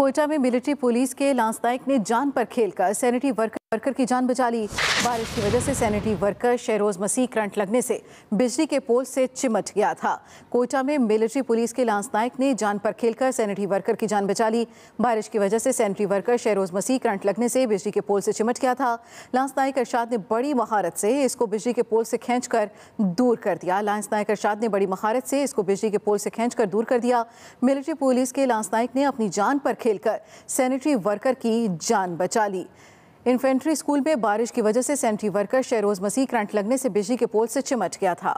कोयटा में military police के lance नायक ने जान पर खेलकर सैनिटरी वर्कर वर्कर की जान बचा ली। बारिश की वजह से sanitary worker Shahroz Masih current लगने से बिजली के पोल से चिमट गया था। कोयटा में मिलिट्री पुलिस के लांस नायक ने जान पर खेलकर सैनिटरी वर्कर की जान बचा ली। बारिश की वजह से sanitary worker Shahroz Masih current लगने से बिजली के पोल से चिमट गया था। लांस नायक अरशाद ने बड़ी महारत से इसको बिजली के पोल से खींचकर दूर कर दिया। लांस नायक अरशाद ने बड़ी महारत से इसको बिजली के पोल से खींचकर दूर कर दिया। मिलिट्री पुलिस के लांस नायक ने अपनी जान पर खेलकर सैनिटरी वर्कर की जान बचा ली। इन्फेंट्री स्कूल में बारिश की वजह से sanitary worker Sheroz Masih current लगने से बिजली के पोल से चिमट गया था।